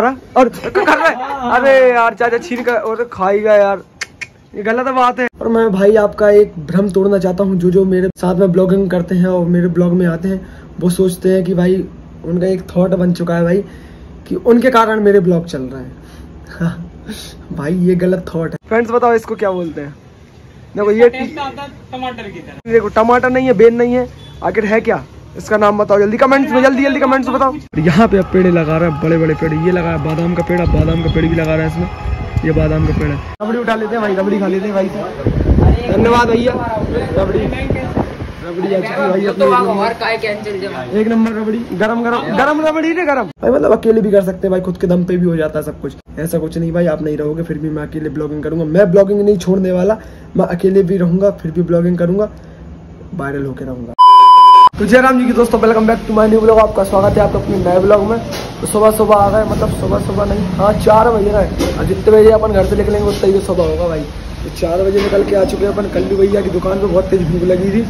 और कर रहा है अरे यार चाचा छीन कर और खाएगा यार। ये गलत बात है। और मैं भाई आपका एक भ्रम तोड़ना चाहता हूँ। जो जो मेरे साथ में ब्लॉगिंग करते हैं और मेरे ब्लॉग में आते हैं वो सोचते हैं कि भाई उनका एक थॉट बन चुका है भाई कि उनके कारण मेरे ब्लॉग चल रहे हैं। भाई ये गलत थॉट है। फ्रेंड्स बताओ इसको क्या बोलते हैं? देखो ये टमाटर की तरह। देखो टमाटर नहीं है बेन नहीं है। आखिर है क्या? इसका नाम बताओ जल्दी कमेंट्स में जल्दी जल्दी कमेंट्स में बताओ। यहाँ पे अब पेड़ लगा रहा है बड़े बड़े पेड़ ये लगा है बादाम का पेड़ अब बादाम का पेड़ भी लगा रहा है इसमें। ये बादाम का पेड़ है। रबड़ी उठा लेते हैं भाई रबड़ी खा लेते हैं भाई से। धन्यवाद भैया। रबड़ी। रबड़ी आ चुकी भाई अपनी एक नंबर रबड़ी। गरम गरम गरम रबड़ी ने गरम। भाई मतलब अकेले भी कर सकते हैं भाई खुद के दम पे भी हो जाता है सब कुछ। ऐसा कुछ नहीं भाई आप नहीं रहोगे फिर भी मैं अकेले ब्लॉगिंग करूँगा। मैं ब्लॉगिंग नहीं छोड़ने वाला मैं अकेले भी रहूँगा फिर भी ब्लॉगिंग करूँगा वायरल होकर रहूँगा। तो जय राम जी की दोस्तों welcome back to my new blog आपका स्वागत है आपका अपने नए ब्लॉग में। तो सुबह सुबह आ गए मतलब सुबह सुबह नहीं हाँ चार बजे रहे। और जितने बजे अपन घर से निकलेंगे, उतना ही सुबह होगा भाई। तो चार बजे निकल के आ चुके हैं अपन कल्लू भैया की दुकान पे, बहुत तेज भूख लगी थी।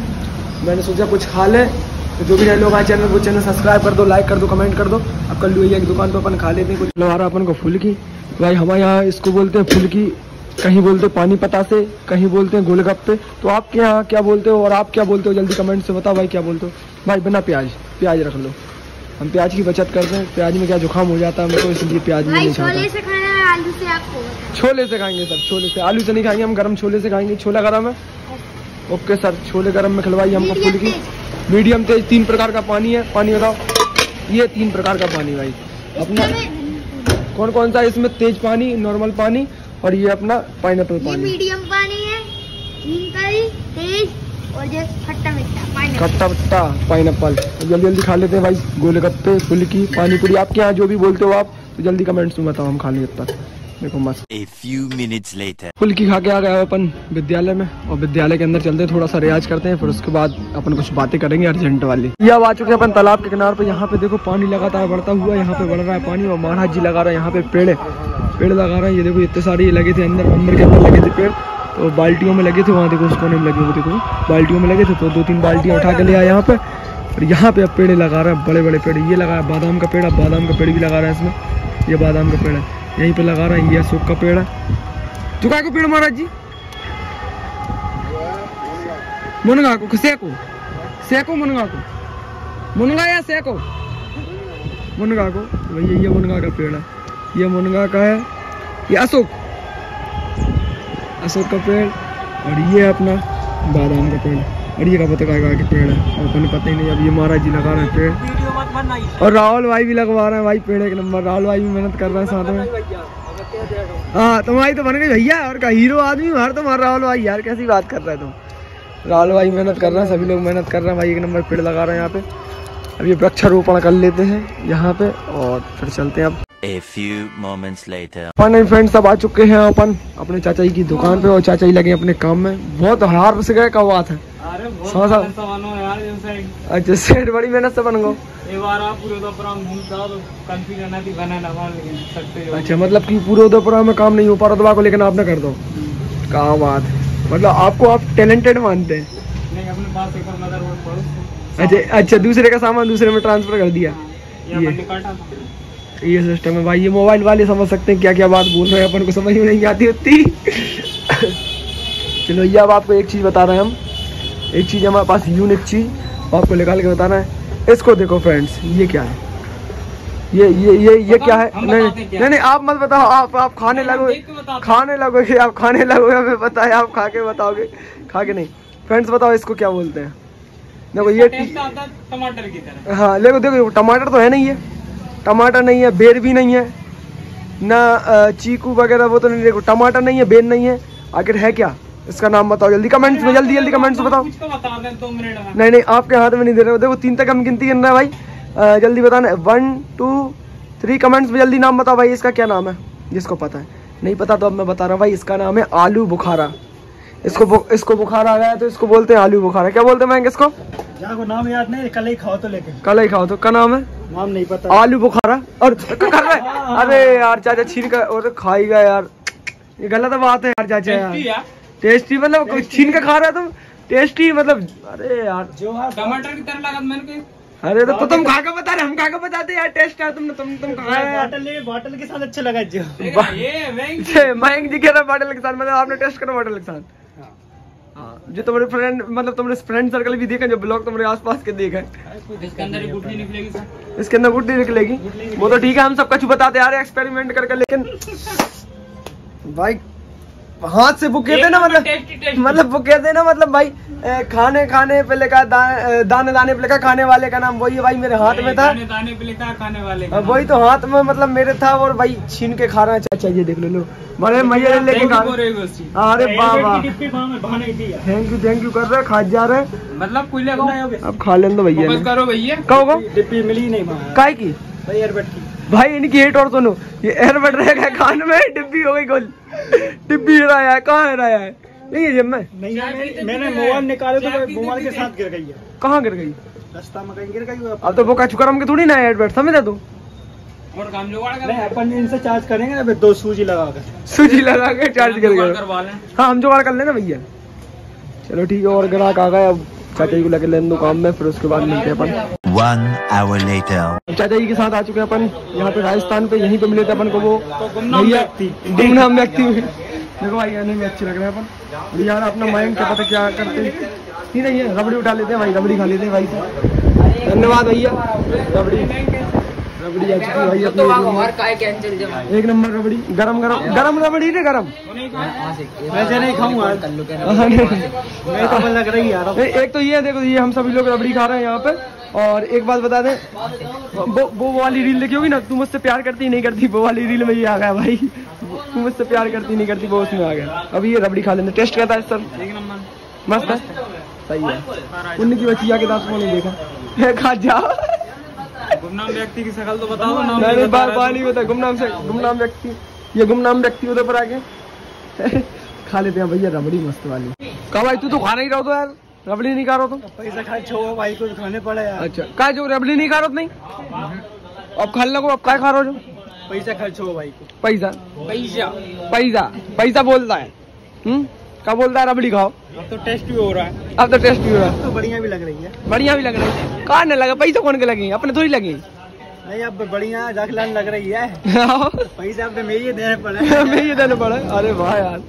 मैंने सोचा कुछ खा ले। तो जो भी नए लोग आए चैनल को, चैनल सब्सक्राइब कर दो लाइक कर दो कमेंट कर दो। अब कल्लू भैया की दुकान पे अपन खा लेते हैं कुछ। लोग रहा अपन को फुल्की। भाई, हमारे यहाँ इसको बोलते हैं फुल्की। कहीं बोलते पानी पता से कहीं बोलते हैं गोलगप्पे। तो आपके यहाँ क्या बोलते हो और आप क्या बोलते हो? जल्दी कमेंट से बताओ भाई क्या बोलते हो। भाई बिना प्याज प्याज रख लो। हम प्याज की बचत करते हैं। प्याज में क्या जुकाम हो जाता है? तो इसलिए प्याज में नहीं छोले खाता से खाना आलू से आपको। छोले से खाएँगे सर छोले से। आलू से नहीं खाएँगे हम गर्म छोले से खाएँगे। छोला गर्म है? ओके सर छोले गर्म में खिलवाइए हमको फुल्की तेज। मीडियम तेज तीन प्रकार का पानी है। पानी बताओ। ये तीन प्रकार का पानी भाई। अपना कौन कौन सा इसमें तेज पानी नॉर्मल पानी और ये अपना पाइन ये पानी। मीडियम पानी है तेज और खट्टा पानी। खट्टा खट्टा पाइनएप्पल जल्दी जल्दी खा लेते हैं भाई गोलगप्पे फुल्की पानी पूरी आपके यहाँ जो भी बोलते हो आप तो जल्दी कमेंट्स में बताओ हम खा लेंगे तब तक। देखो मस्त। A few minutes later. फुल्की खा के आ गए अपन विद्यालय में और विद्यालय के अंदर चलते हैं थोड़ा सा रियाज करते हैं फिर उसके बाद अपन कुछ बातें करेंगे अर्जेंट वाली। ये अब आ चुके हैं अपन तालाब के किनारे पे यहाँ पे देखो पानी लगातार बढ़ता हुआ यहाँ पे बढ़ रहा है पानी और महाराज जी लगा रहा है यहाँ पे पेड़ पेड़ लगा रहा है। ये देखो, इतने सारे लगे थे अंदर अंदर के अंदर लगे थे पेड़। तो बाल्टियों में लगे थे वहाँ, देखो उस कोने में लगे हुए देखो, बाल्टियों में लगे थे। तो दो तीन बाल्टियाँ उठा के ले आया यहाँ पे। और यहाँ पे अब पेड़ लगा रहा है बड़े बड़े पेड़। ये लगा है बादाम का पेड़, अब बादाम का पेड़ भी लगा रहा है इसमें। ये बादाम का पेड़ है। यहीं पे लगा रहा है, ये अशोक का पेड़ है। चुका को पेड़ महाराज जी? मुनगा को सेको। सेको मुनगा को। मुनगा या सेको? मुनगा को। भैया ये मुनगा का पेड़ है। ये मुनगा का है। ये अशोक। अशोक का पेड़ और ये अपना बादाम का पेड़। और ये का पता का के पेड़ है। और अपने पता ही नहीं अब ये महाराज जी लगा रहे हैं पेड़। और राहुल भाई भी लगवा रहे हैं भाई पेड़ एक नंबर। राहुल भाई भी मेहनत कर रहे हैं साथ में। हाँ? तुम्हारी तो बन गई भैया। और का हीरो आदमी हर तुम्हारा राहुल भाई। यार कैसी बात कर रहे हैं तुम? राहुल भाई मेहनत कर रहे हैं सभी लोग मेहनत कर रहे हैं। भाई एक नंबर पेड़ लगा रहे हैं यहाँ पे। अब ये वृक्षारोपण कर लेते हैं यहाँ पे। और फिर चलते हैं अब। A few moments later. Final friends सब आ चुके हैं अपन अपने चाचा जी की दुकान पे और चाचा जी लगे अपने काम में। बहुत हार से गए कब बात है? हाँ, हाँ। अच्छा सेठ बड़ी मेहनत से बन गो एक बार आप पूरे दोपहर घूमता हो तो कंफ्यूजन आती बना ना मान लेकिन सकते हो। अच्छा मतलब कि पूरे उदयपुरा में काम नहीं हो पा रहा तो को लेकिन आपने कर दो। कहा बात मतलब आपको आप टैलेंटेड मानते हैं। नहीं अपने पास एक और मदर बोर्ड पड़ोस। अच्छा अच्छा दूसरे का सामान दूसरे में ट्रांसफ़र कर दिया। ये। ये सिस्टम है भाई ये मोबाइल वाले समझ सकते हैं क्या क्या बात बोल रहे हैं अपन को समझ में नहीं आती उतनी चलो ये अब आपको एक चीज़ बता रहे हैं हम। एक चीज़ हमारे पास यूनिक चीज़ आपको निकाल के बताना है। इसको देखो फ्रेंड्स ये क्या है? ये ये ये ये क्या है? नहीं क्या नहीं नहीं आप मत बताओ आप आप खाने नहीं, हम लगो देख के बताते हैं। खाने लगोगे आप खाने लगोगे हमें पता है आप खा के बताओगे। खा के नहीं। फ्रेंड्स बताओ इसको क्या बोलते हैं? देखो ये टमाटर की तरह। हाँ देखो देखो टमाटर तो है नहीं है टमाटर नहीं है बेर भी नहीं है। ना चीकू वगैरह वो तो नहीं देखो टमाटर नहीं है बेर नहीं है। आखिर है क्या? इसका नाम बताओ जल्दी। कमेंट्स में जल्दी जल्दी कमेंट्स में बताओ। कुछ को बता दें दो मिनट नहीं नहीं आपके हाथ में नहीं दे रहे देखो तीन तक हम गिनती करना है भाई। जल्दी बताना वन टू थ्री कमेंट्स में जल्दी नाम बताओ भाई इसका क्या नाम है? जिसको पता है। नहीं पता तो अब मैं बता रहा हूँ भाई इसका नाम है आलू बुखारा। इसको बु, इसको बुखार आ गया है तो इसको बोलते हैं आलू बुखारा। क्या बोलते हैं मैं इसको? नाम याद नहीं कल ही खाओ तो लेके। कल ही खाओ तो। क्या नाम है? नाम नहीं पता। आलू बुखारा? और कर रहा है? अरे यार चाचा छीन कर और खाएगा यार। ये गलत बात है यार चाचा। यार टेस्टी मतलब छीन के खा रहा है तुम टेस्टी मतलब अरे यार। जो टमाटर की तरह लगा मैंने कहा अरे तो, तो तुम खा के बता रहे हम खा के बताते यार टेस्ट है तुमने तुम तुम खाया है। बॉटल बॉटल के साथ अच्छा लगा जो ये मैं छे, मयंक जी कह रहे बॉटल के साथ मतलब आपने टेस्ट करा बॉटल के साथ। हाँ जो तुम्हारे फ्रेंड मतलब तुम्हारे फ्रेंड सर्कल भी देखे जो ब्लॉग तुम्हारे आसपास के देखे इसके अंदर ही गुठली निकलेगी इसके अंदर गुड्डी निकलेगी। वो तो ठीक है हम सब कुछ बताते आ रहे एक्सपेरिमेंट करके लेकिन भाई हाथ से वो थे ना मतलब टेस्टी टेस्टी। मतलब वो थे ना मतलब भाई खाने खाने पे लिखा दा, दाने दाने पे लिखा खाने वाले का नाम वही है भाई मेरे हाथ में था। दाने दाने पे लिखा खाने वाले का वही तो हाथ में मतलब मेरे था और भाई छीन के खा रहा है ये देख लो लो। बड़े मैया लेके खा. अरे बाबा। थैंक यू थैंक यू कर रहे खा जा रहे मतलब कुछ अब खा लेने दो भैया करो भैया। कहो डिब्बी मिली नहीं काय की? भाई एयरबड की। भाई इनकी हेट और सुनो। ये एयरबड रहेगा कान में डिब्बी हो गई गोल। डिब्बी हराया है कहाँ हराया है? नहीं है जिम में नहीं मैंने मैंने मोबाइल निकाले तो मोबाइल के साथ गिर गई है। कहाँ गिर गई? रास्ता में कहीं गिर गई अब तो वो का चुकर हमके थोड़ी ना एयरबड समझा तू? और काम जुगाड़ कर नहीं अपन इनसे चार्ज करेंगे ना दो सूजी लगा कर सूजी लगा के चार्ज कर जुगाड़ गए। करवा लें। हाँ हम जुगाड़ कर लेना भैया। चलो ठीक है और ग्राहक आ गए अब। चाचा को लेकर लेने दो काम में फिर उसके बाद मिलते हैं अपन। One hour later. चाचा जी के साथ आ चुके हैं अपन। यहाँ पे राजस्थान पे यहीं पे मिले थे अपन को वो। तो गुमनाम भैया व्यक्ति। देखो भाई कहने में अच्छे लग रहे हैं अपन। भैया अपना माइंड क्या पता क्या करते हैं। नहीं नहीं है रबड़ी उठा लेते हैं भाई रबड़ी खा लेते हैं भाई से। धन्यवाद भैया। रबड़ी। रबड़ी आ चुकी है भाई अपनी। एक नंबर रबड़ी। गरम गरम। गरम रबड़ी ने गरम। वैसे नहीं खाऊँगा। तो लग रही है यार। एक तो ये है देखो ये हम सभी लोग रबड़ी खा रहे हैं यहाँ पे। और एक बात बता दें वो वो वाली रील देखी होगी ना तू मुझसे प्यार करती नहीं करती वो वाली रील में ये आ गया भाई। तू मुझसे प्यार करती नहीं करती वो उसमें आ गया। अभी ये रबड़ी खा लेते टेस्ट करता है सर? मस्त है? सही है। उनकी बचिया के दांत को नहीं देखा खा जा। गुमनाम व्यक्ति की शकल तो बताओ नाम नहीं बार बार नहीं बता गुमनाम से गुमनाम व्यक्ति। ये गुमनाम व्यक्ति उधर पर आके। खा लेते हैं भैया रबड़ी मस्त वाली। कहा भाई तू तो खा नहीं रहा तो यार। रबड़ी नहीं खा रहा तो पैसा खर्च हो भाई को तो खाने पड़े यार। अच्छा का जो रबड़ी नहीं खा रहा तो नहीं? अब खा लगो अब क्या खा रहा हो जो पैसा खर्च हो भाई। को पैसा। पैसा। पैसा। पैसा बोलता है। हम्म? क्या बोलता है? रबड़ी खाओ। अब तो टेस्ट भी हो रहा है। अब तो टेस्ट भी हो रहा है। तो बढ़िया भी लग रही है। बढ़िया भी लग रही है। कहा न लगा? पैसा कौन के लगे? अपने थोड़ी लगे। नहीं अब बढ़िया रखलान लग रही है। पैसे अब मेरे देने पड़े। मैं देने देना पड़ा। अरे वाह यार।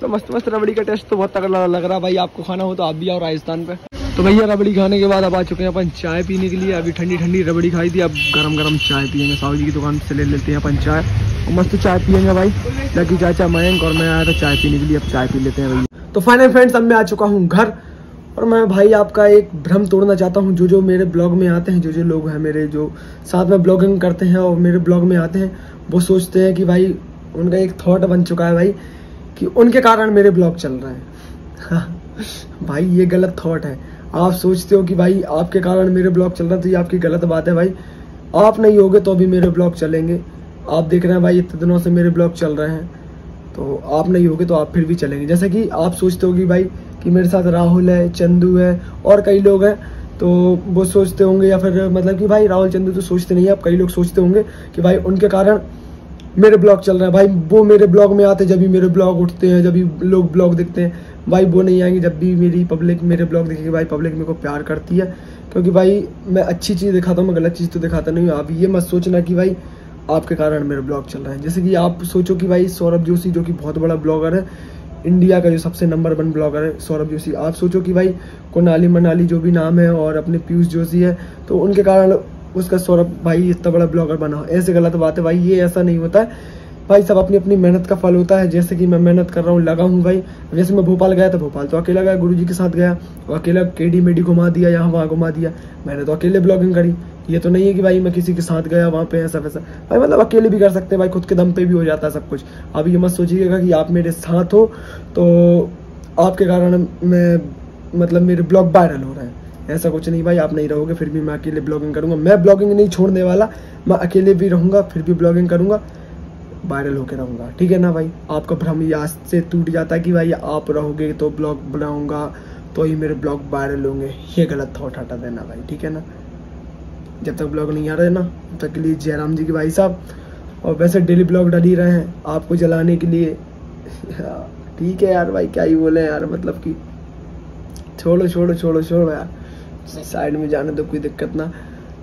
तो मस्त मस्त रबड़ी का टेस्ट तो बहुत तगड़ा लग रहा है भाई, आपको खाना हो तो आप भी आओ राजस्थान पे। तो भैया, रबड़ी खाने के बाद अब आ चुके हैं अपन चाय पीने के लिए। अभी ठंडी ठंडी रबड़ी खाई थी, अब गरम गरम चाय पियेंगे। साहु जी की दुकान से ले लेते हैं अपन चाय। और मस्त चाय पियेंगे भाई। लकी चाचा मयंक और मैं आया था चाय पीने के लिए, अब चाय पी लेते हैं भैया। तो फाइनल फ्रेंड्स अब मैं आ चुका हूँ घर। और मैं भाई आपका एक भ्रम तोड़ना चाहता हूँ। जो जो मेरे ब्लॉग में आते हैं, जो जो लोग हैं मेरे, जो साथ में ब्लॉगिंग करते हैं और मेरे ब्लॉग में आते हैं, वो सोचते हैं कि भाई, उनका एक थॉट बन चुका है भाई। कि उनके कारण मेरे ब्लॉग चल रहे हैं। भाई, ये गलत थॉट है। आप सोचते हो कि भाई, आपके कारण मेरे ब्लॉग चल रहे हैं तो ये आपकी गलत बात है भाई। आप नहीं होगे तो भी मेरे ब्लॉग चलेंगे। आप देख रहे हैं भाई, इतने दिनों से मेरे ब्लॉग चल रहे हैं। तो आप नहीं होगे तो आप फिर भी चलेंगे। जैसे कि आप सोचते हो कि भाई, कि मेरे साथ राहुल है, चंदू है, और कई लोग हैं तो वो सोचते होंगे या फिर मतलब कि भाई, राहुल, चंदू तो सोचते नहीं है। आप कई लोग सोचते होंगे कि भाई, उनके कारण मेरे ब्लॉग चल रहे हैं। भाई, वो मेरे ब्लॉग में आते जब भी मेरे ब्लॉग उठते हैं, जब भी लोग ब्लॉग देखते हैं। भाई, वो नहीं आएँगे जब भी मेरी पब्लिक मेरे ब्लॉग देखेगी। भाई, पब्लिक मेरे को प्यार करती है। क्योंकि भाई, मैं अच्छी चीज़ दिखाता हूँ, मैं गलत चीज़ तो दिखाता नहीं हूँ। आप ये मत सोचना कि भाई, आपके कारण मेरे ब्लॉग चल रहे हैं। जैसे कि आप सोचो कि भाई, सौरभ जोशी, जो कि बहुत बड़ा ब्लॉगर है, इंडिया का जो सबसे नंबर वन ब्लॉगर है, सौरभ जोशी। आप सोचो कि भाई, कोनाली मनाली जो भी नाम है और अपने पीयूष जोशी है तो उनके कारण उसका सौरभ, भाई, इतना बड़ा ब्लॉगर बना ऐसे गलत बात है, भाई, ये ऐसा नहीं होता है। भाई, सब अपनी अपनी मेहनत का फल होता है। जैसे कि मैं मेहनत कर रहा हूँ लगा हूँ भाई। जैसे मैं भोपाल गया था, भोपाल तो अकेला गया, गुरुजी के साथ गया। और अकेला केडी मेडी घुमा दिया, यहाँ वहाँ घुमा दिया। मैंने तो अकेले ब्लॉगिंग करी। ये तो नहीं है कि, भाई, मैं किसी के साथ गया, वहाँ पे ऐसा वैसा। भाई मतलब अकेले भी कर सकते हैं, भाई, खुद के दम पे भी हो जाता है सब कुछ। अब ये मत सोचिएगा कि आप मेरे साथ हो तो आपके कारण मैं मतलब मेरे ब्लॉग वायरल हो रहे हैं। ऐसा कुछ नहीं भाई, आप नहीं रहोगे, फिर भी मैं अकेले ब्लॉगिंग करूँगा। मैं ब्लॉगिंग नहीं छोड़ने वाला, मैं अकेले भी रहूँगा, फिर भी ब्लॉगिंग करूँगा वायरल होकर रहूँगा। ठीक है ना भाई? आपका भ्रम ये आज से टूट जाता है कि भाई, आप रहोगे तो ब्लॉग बनाऊँगा तो ही मेरे ब्लॉग वायरल होंगे। ये गलत थॉट हटा देना भाई, ठीक है ना? जब तक ब्लॉग नहीं आ रहे ना, तब तक के लिए जयराम जी के भाई साहब, और वैसे डेली ब्लॉग डाल ही रहे हैं, आपको जलाने के लिए। ठीक है यार भाई, क्या ही बोले यार मतलब कि। छोड़ो छोड़ो छोड़ो छोड़ो यार। साइड में जाने दो, कोई दिक्कत ना।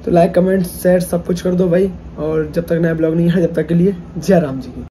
तो लाइक कमेंट शेयर सब कुछ कर दो भाई। और जब तक नया ब्लॉग नहीं है जब तक के लिए जय राम जी की।